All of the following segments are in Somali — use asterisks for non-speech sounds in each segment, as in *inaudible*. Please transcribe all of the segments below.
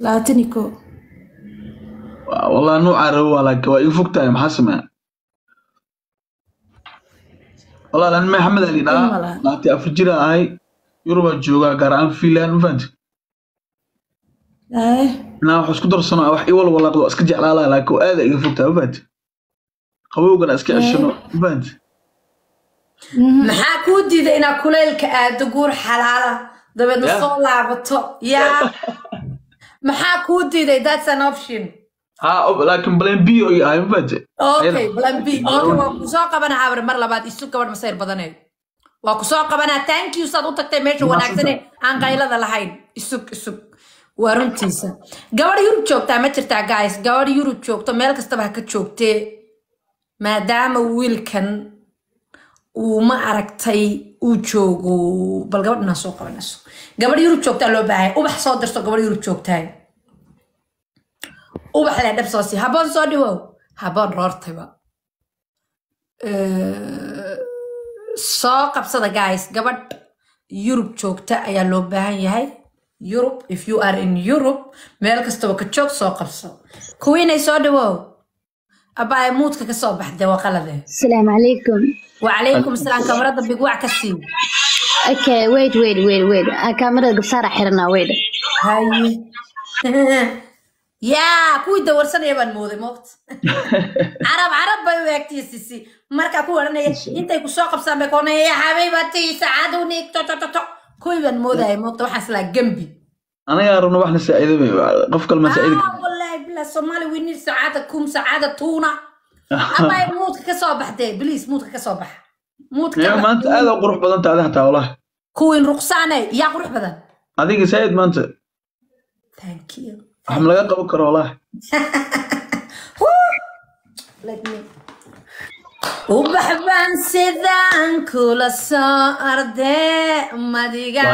labaatan i ko wallah nuucaa rabo walaaka waa ii fogtahay maxaa sameeya wallah lan maxamed ali dhaa laati afar jir ahay yurubaan joogaa gaar ahaan finland mafahanti inaa wax isku darsano wax ii walwalaaqdo iska jeclaalaa laakin waa aada iga fogtaa mafahanti qabowgana iska ceshano mafahanti maxaa kuu diida inaa kuleylka aado guur xalaala? Dabeedna soo laabato. Yaa *laughs* maxaa kuu diiday? That's an option. Laakiin plan b oo yahay fahant okay plan b. Okay waa ku soo qabanaa habar mar labaad isu gabadh masayr badaneed waa ku soo qabanaa thank you saad u tagtay meesha wanaagsane aan qaylada lahayn. Isug isug waa runtiisa. Gabadh yurub joogtaa ma jirtaa guys? Gabadh yurub joogto meel kastaba ha ka joogtee maadaama wiilkan uu ma aragtay uu joogo bal gabadh inaan soo qabanayso gabadh yurub joogtaa loo baahay ubax soo dirto gabadh yurub joogtaay ubax lee dhab soo sii haboon soo dhiwow haboon roortayba soo qabsada guys gabadh yurub joogta ayaa loo baahan yahay. Yurub if you are in europe meel kastaba ka joog soo qabso. Kuwiinay soo dhiwow abaaye muudka ka baxde waa qalade asalaamu calaykum wacalaykum asalaam kaamarada bigwac ka siiw okay wait wait wait wait. Ah, kaamarada gabsaara ah xiranaa weyda haye *laughs* yaa kuwii dawarsanaya baan mooday moogta *laughs* carab carab bay u eegtay sisi. Markaa ku odhanaya intay ku qabsaan bay koonaya habeeba tiisa cadownig totototo kuwii baan moodaya moogta waxaas laa gembi anagaa rabna wax la saaciido qof kalma saaciidi ah, ina somaali we need sacaada kum sacaada tuuna ama *laughs* muudka ka baxdee bliis muudka ka baxa. Maanta aad u qurux badan taadi hataa walahi kuwiin ruqsaane yaa qurux badan. Adiga said maanta. Wax ma qaban karo walahi *laughs* ubaxbaan sidaan kula soo ardee madiga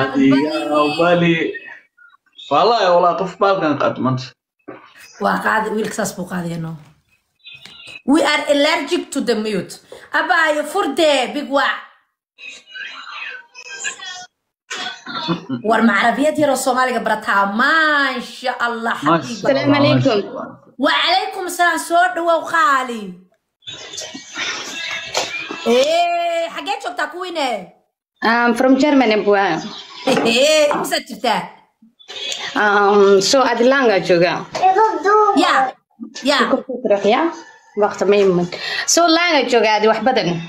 bali. Walaa qof baalkan qaad maanta waa qaadi wiilka saas buu qaadaya no we are allergic to the mute. abaayo furdee bigwac war macrabiyad yaroo soomaaliga barataa maasha allah asalaamu calaykum wacalaykum asalaam soo dhawow qaali xaggee joogtaa kuwiine from germany bua imsaa jirtaa so adilanga joogaa يا. وقت ما يمن سو لاين جوجادي واحد بدن.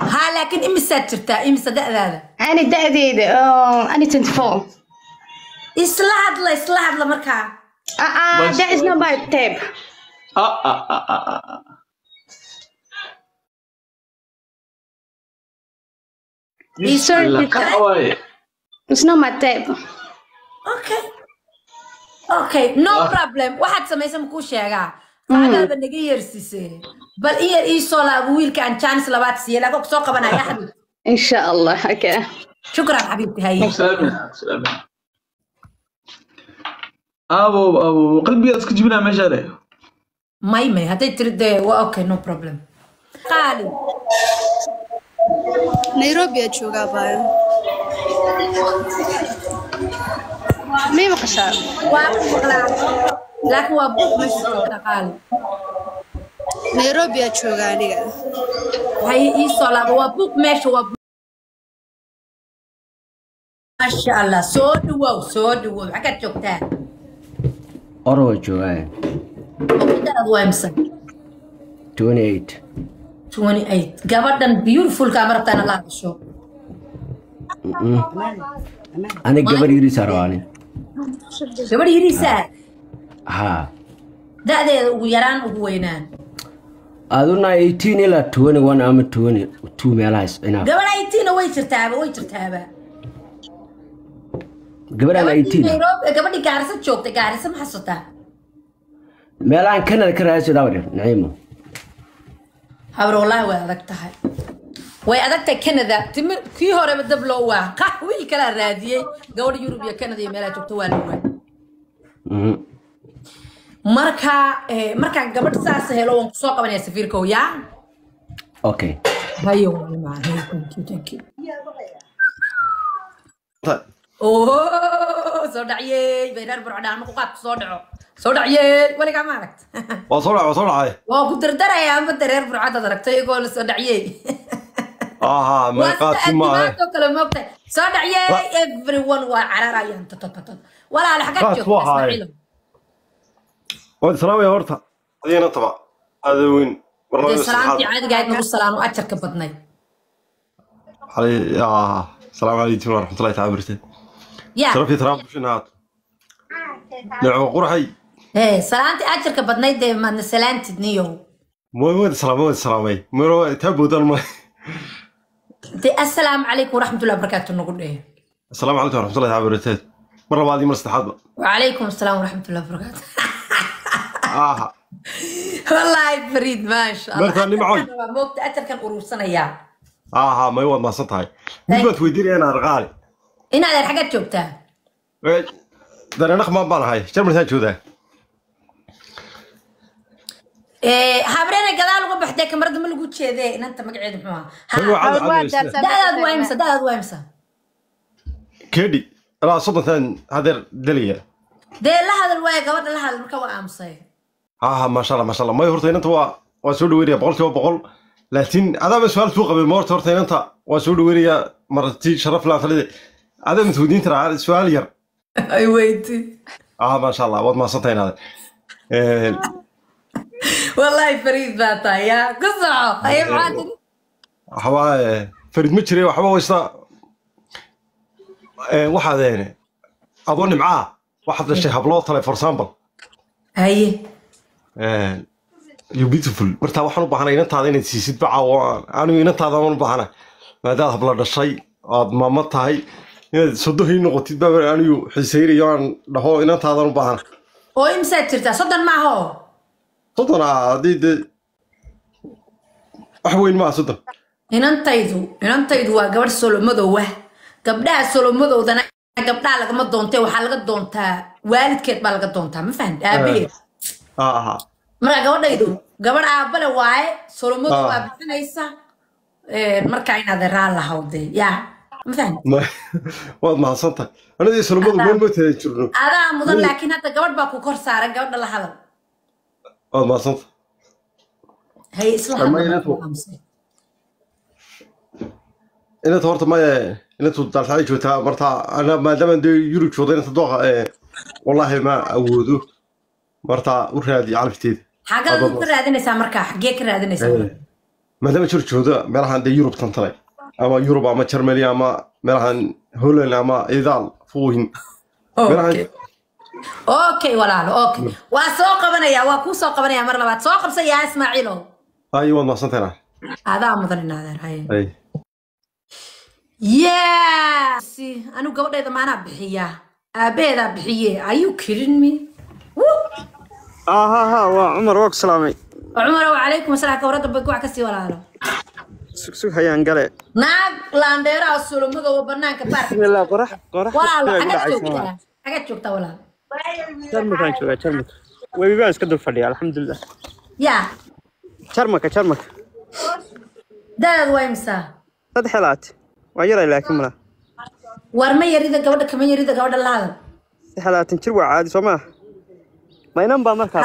ها لكن إمي ساترتا إمي صدق هذا أنا دأدي أنا تنتفو إصلاح لا إصلاح لا مركا. آه آه that is not my type آه آه آه آه It's not my type. Okay. okay no ah. problem. Waxaad samaysan kuu sheegaa. Hmm. Lacagaaba naga yeersisee bal iyar ii soo laabo wiilka aan jaanis labaad siiye lacag soo qabanaya xabib insha allah okay shukran xabiibti haye abow abow qalbigaad iska jibinaa meeshaade may may hadday tiri dee waa okay no problem. Qaali nairobi aad joogaa baayo miy maqashaa nairobi aa jooga aniga maasha allah soo dhawow soo dhawow xaggaad joogtaa oro waa joogaa gabadhan beautifulka ma rabtaan la hadasho mm-hmm. ani gabadh yiri saarwaani gabadh yiriisaa haa. Da'deeda ugu yaraan ugu weynaan. Aduna 18 ilaa 21 ama 22 meelahaas inaaf gabadh aytiina way jirtaaba way jirtaaba. Gabadhaan 18 Nairobi- gabadhii gaarisa joogtay gaarisa ma xasuutaa meelahan canada ka raadsi dawdher naciimo habar wallaahi way adag tahay way adag tahay canada. Timir kii horeba dab loo waa? Qax wiil kalaa raadiyey. Gabadha yurub iyo canada iyo meelaha joogto waa la marka eh, markaan gabadh saas helo waan ku soo qabanaya safiirkow yaa? Okay hayo walaal macaan. Hey, thank you, thank you. Soo dhacyey bay reer burcodhaan markuu qaadku soo dhaco? Soo dhacyey weligaa ma aragt waa soo dhacay waa soo dhacay. Waa ku dardarayaa amada reer burcadaad aragtay iyagoo la soo dhacyey *laughs* aha qaadsi maahe addimaadoo kale moogtahay soo dhacyey everyone waa cararayaan totototot walaal xagad Qaad joogta waan salaamaya horta. Adigana taba. Aadaweyn dee marnaba salaantii saddexaad caadiga ahayd nagu salaano ajarka badnayd xalay ah salaamu calaykum waraxmatullahi taala barakaatu ya sharaf iyo taraam bushin ahaato neeco qurxay. Ee salaantii ajarka badnayd dee maadna salaantid niyow. Way wada salaamay wada salaamay de assalaamu calaykum waraxmatullahi wabarakaatu nagu dheeya assalaamu calaykum waraxmatullahi taala wabarakaatu mar labaad iyo mar saddexaadba wacalaykum assalaam waraxmatullahi wabarakaatu *laughs* wallaahi fariid maasha allah. Moogta ajarkan uruursanayaa aha may waad mahadsan tahay mid baad weydiinaya inaad arqaali inaad xaggaad joogtaa? Darenak maan baan ahay. Jarmalsaan joogaa Eh, habrena gadaal uga baxdee kamarada ma lagu jeede inanta magaceeda muxuuaadaad waa imsa dadaad waa imsa. Kedhi ilaa soddontan hadeer daliya dee la hadal waaye gabadha la hadal marka waa aamusay haha maashalla maashalla maya horta inanta waa waa soo dhaweynaya boqolkiiba boqol. Laakiin adaaba su'aal suu qabay ma horta inanta waa soo dhaweynaya marti sharaf laa adaa mid taraa su'aal yar. Ay weyti ah maashalla waad mahadsantahay inaade eh, wallaahi fariid baa tahay yaa ku soco haye maxaad waxbaa fariid ma jire waxba waysta waxaad adoo nimcaa waxaad dhashay habloo tale for example. haye you beautiful. martaa waxaan u baahanay inantaada inaad siisid bacaawo anigu inantaada aan u baahana maadaad habla dhashay aad maamo tahay inaad soddohii noqotid baa anigu xiisaynayo aan dhaho inantaadaan u baahana oo imsaad jirtaa soddon maaha ah haddii dee wax weyn maaha soddon inantaydu inantaydu waa gabadh solomadow ah. Gabdhaha solomadowdana gabdhaha lagama doontee waxaa laga doontaa waalidkeed baa laga doontaa ma fahamta aabaheed ah marka gabadhaydu gabadh aabale waaye solomadow Ah. waa bixinaysa markaa inaad raan lahawde yaa ma waad anadii meel ma jirno. Adaa mudan laakiin hadda gabadh baa ku kor saaran gabadha la hadal waad mahadsan tahay hay isla inanta horta maya inantu daaltacay joogtaa marta ana maadaama dee yurub joogda inanta dooqa ee wallaahi ma awoodo marta u raadi calafteeda xaggaad u ka raadinaysaa markaa xaggee ka raadinaysaa maadaama jir joogda meelahan dee yurub tantalay ama yurub ama germany ama meelahan holland ama idaal fuuhin meelahan okay walaalo okay waa soo qabanaya waa kuu soo qabanaya mar labaad. Soo qabsan yaa ismaaciilow ay waad maaqsantaynaa adaa mudan hay yes! Anigu gabadheeda maanaa bixiyaa aabaheedaa bixiye. Are you kidding me? Ahaha waa cumar waa ku salaamay cumar wacalaykum asalaam. Gabra dambe wax ka sii walaalo. Sugsug hayaan gale. Naag laandeeraha solomagowa banaanka baar. Qorax qorax. Walaalo xagaad joogtaa walaalo jarmalkaan joogaa jarmalka webiba iska dul fadhiya alxamdulilah ya jarmalka jarmalka daad waa imsaa saddex laat waa yaray laakiin malaa war ma yarida gabadha kama yarida gabadha laadan saxalaatan jir waa caadi soo maa maynan baa markaa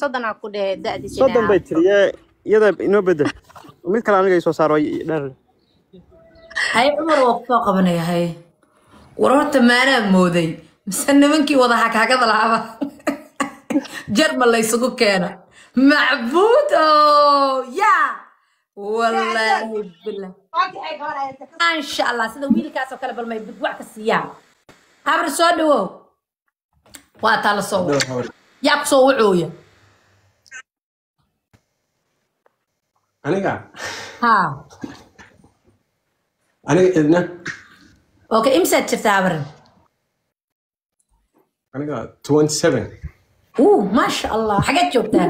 soddonaa ku dhehe dadiis soddon bay tiriye iyada inoo bedel mid kale aniga soo saaro dherle hay cumar waa ku soo qabanaya hay war horta maanaad mooday mise nimankii wada hakaagada lahaaba? *laughs* Jarma laysugu keena. Macbuud oo yaa! Wallaahi billah maasha allah sida wiilkaasoo kale bal may bidwac ka siiyaan. Habri soo dhawow. Waa taa la soo yaa ku soo wacooya. Aniga? Ha aniga idna okay imsaad jirtaa habrin aniga 27 uu maasha allah xageed joogtaa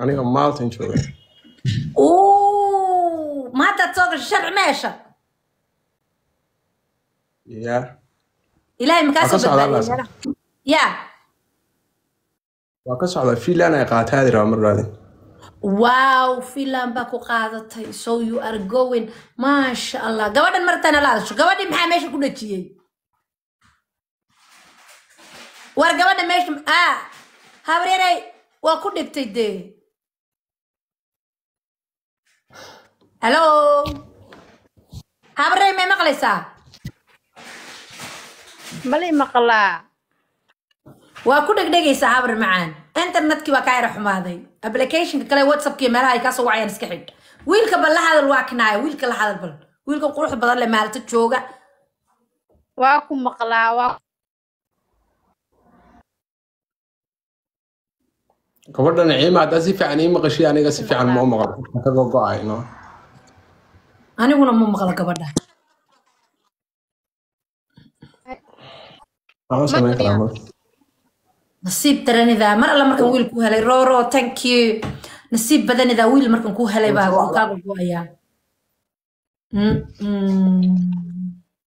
aniga maaltan jooga Ooh, maantaad soo gashay sharci meesha? Ya ilaahay makaa Waa soo ka socdaa badbaadiyay laasa. ya waa ka socdaa fiilan ay qaataadi rabaa mar raadin. Wow finland baa ku qaadatay. So you are going maasha allah gabadhan martana la hadasho gabadhii maxaa meesha ku dhajiyey war gabadha meesha ah habreeray waa ku dhigtay dee hallo habrey may maqlaysaa mali maqlaa waa ku dhegdhegaysaa habar macaan internetkii waa kaa yara xumaaday applicationka kale whatsappkiiyo meelaha ay kaasoo wacayaan iska xidh wiilka bal la hadal waa kinaaya wiilka la hadal bal. Wiilka quruxda badan le maalta jooga. Waa ku maqlaa waa gabadhan ciima haddaa si fiican ii maqashay aniga si fiican u maqlo ka gogo-ay no? Aniguna ma maqlo gabadha nasiib daranidaa mar alla markan wiil ku helay. Rooro thank you. Nasiib badanidaa wiil markan ku helay baa kaaga go'ayaa Mm, mm.